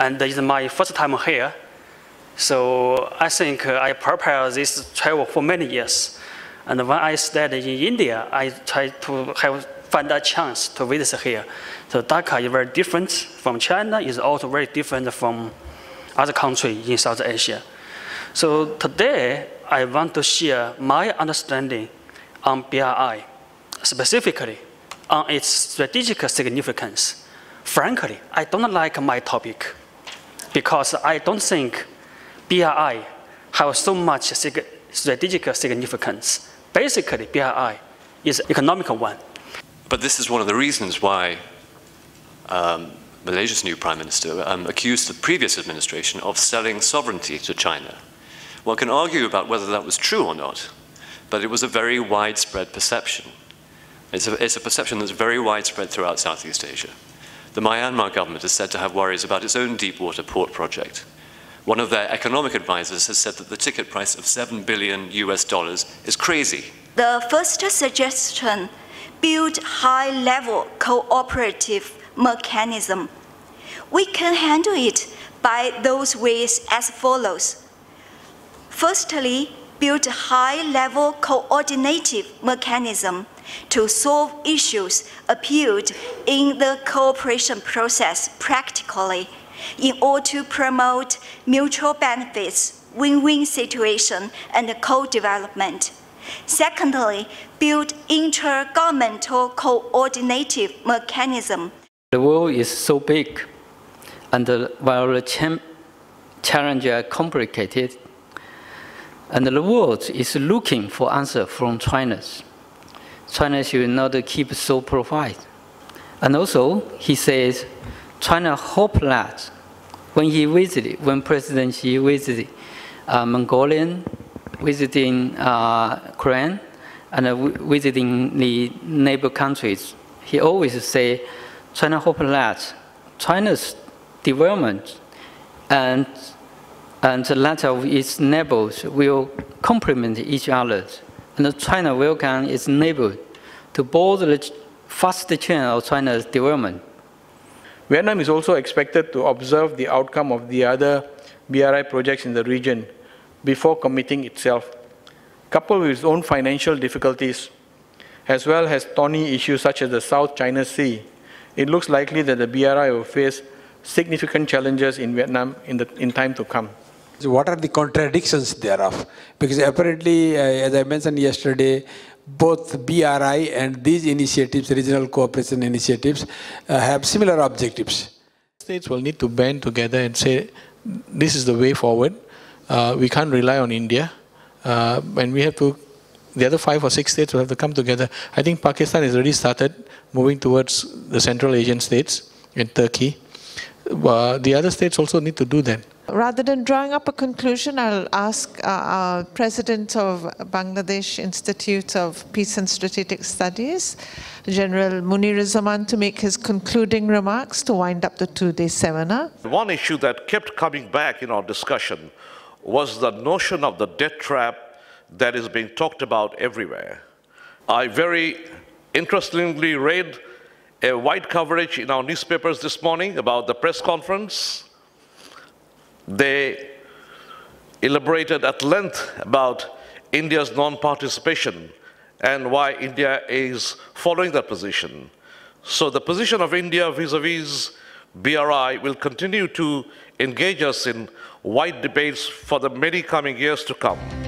and it's my first time here. So I think I prepared this travel for many years. And when I studied in India, I tried to have find a chance to visit here. So Dhaka is very different from China, is also very different from other countries in South Asia. So today, I want to share my understanding on BRI, specifically on its strategic significance. Frankly, I don't like my topic because I don't think BRI has so much strategic significance. Basically, BRI is economical one. But this is one of the reasons why um, Malaysia's new prime minister um, accused the previous administration of selling sovereignty to China. One can argue about whether that was true or not, but it was a very widespread perception. It's a, it's a perception that's very widespread throughout Southeast Asia. The Myanmar government is said to have worries about its own deep water port project. One of their economic advisors has said that the ticket price of 7 billion US dollars is crazy. The first suggestion build high-level cooperative mechanism. We can handle it by those ways as follows. Firstly, build high-level coordinative mechanism to solve issues appealed in the cooperation process practically in order to promote mutual benefits, win-win situation, and co-development. Secondly, build intergovernmental coordinative mechanism. The world is so big, and while the challenges are complicated, and the world is looking for answer from China. China should not keep so provide. And also, he says, China hope that when he visited, when President Xi visited uh, Mongolian, visiting uh, Korean, and uh, visiting the neighbor countries, he always say, China hope that China's development and and that of its neighbors will complement each other. And China welcome its neighbor to board the fast chain of China's development. Vietnam is also expected to observe the outcome of the other BRI projects in the region before committing itself. Coupled with its own financial difficulties, as well as thorny issues such as the South China Sea, it looks likely that the BRI will face significant challenges in Vietnam in, the, in time to come. So what are the contradictions thereof? Because apparently, uh, as I mentioned yesterday, both BRI and these initiatives, regional cooperation initiatives, uh, have similar objectives. States will need to band together and say, this is the way forward. Uh, we can't rely on India. Uh, and we have to, the other five or six states will have to come together. I think Pakistan has already started moving towards the Central Asian states and Turkey. Uh, the other states also need to do that. Rather than drawing up a conclusion, I'll ask uh, our President of Bangladesh Institute of Peace and Strategic Studies, General Muniruzzaman, to make his concluding remarks to wind up the two-day seminar. One issue that kept coming back in our discussion was the notion of the debt trap that is being talked about everywhere. I very interestingly read a wide coverage in our newspapers this morning about the press conference they elaborated at length about India's non-participation and why India is following that position. So the position of India vis-a-vis -vis BRI will continue to engage us in wide debates for the many coming years to come.